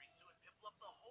Harry Sue and Piplup the whole